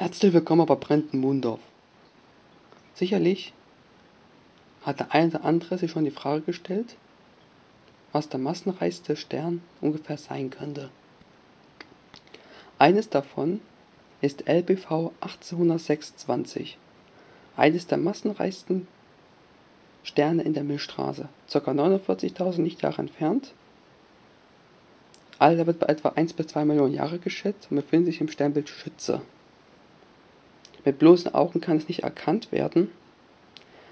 Herzlich willkommen bei Brenten Mundorf. Sicherlich hat der eine oder andere sich schon die Frage gestellt, was der massenreichste Stern ungefähr sein könnte. Eines davon ist LBV 1826, eines der massenreichsten Sterne in der Milchstraße, ca. 49.000 Lichtjahre entfernt. Alter wird bei etwa 1 bis 2 Millionen Jahre geschätzt und befindet sich im Sternbild Schütze. Mit bloßen Augen kann es nicht erkannt werden,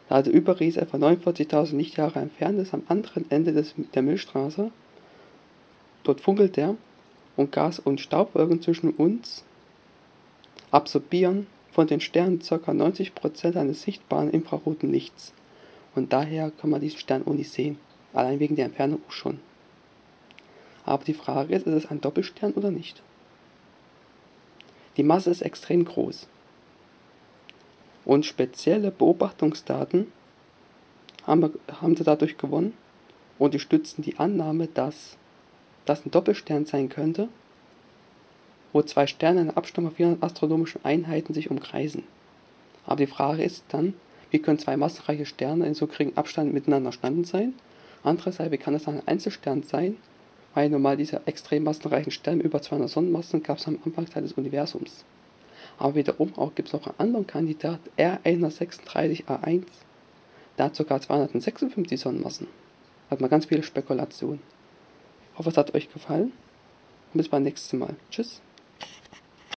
da der Überries etwa 49.000 Lichtjahre entfernt ist am anderen Ende des, der Milchstraße. Dort funkelt er und Gas- und Staubwolken zwischen uns absorbieren von den Sternen ca. 90% eines sichtbaren infraroten Lichts. Und daher kann man diesen Stern auch sehen, allein wegen der Entfernung auch schon. Aber die Frage ist, ist es ein Doppelstern oder nicht? Die Masse ist extrem groß und spezielle Beobachtungsdaten haben, haben sie dadurch gewonnen und die stützen die Annahme, dass das ein Doppelstern sein könnte, wo zwei Sterne in Abstand von 400 astronomischen Einheiten sich umkreisen. Aber die Frage ist dann, wie können zwei massenreiche Sterne in so geringem Abstand miteinander standen sein? Andererseits, wie kann es ein Einzelstern sein? Weil normal diese extrem massenreichen Sterne über 200 Sonnenmassen gab es am Anfang des Universums. Aber wiederum auch gibt es noch einen anderen Kandidat, R136A1. Der hat sogar 256 Sonnenmassen. Hat man ganz viele Spekulationen. Ich hoffe, es hat euch gefallen. Und bis beim nächsten Mal. Tschüss.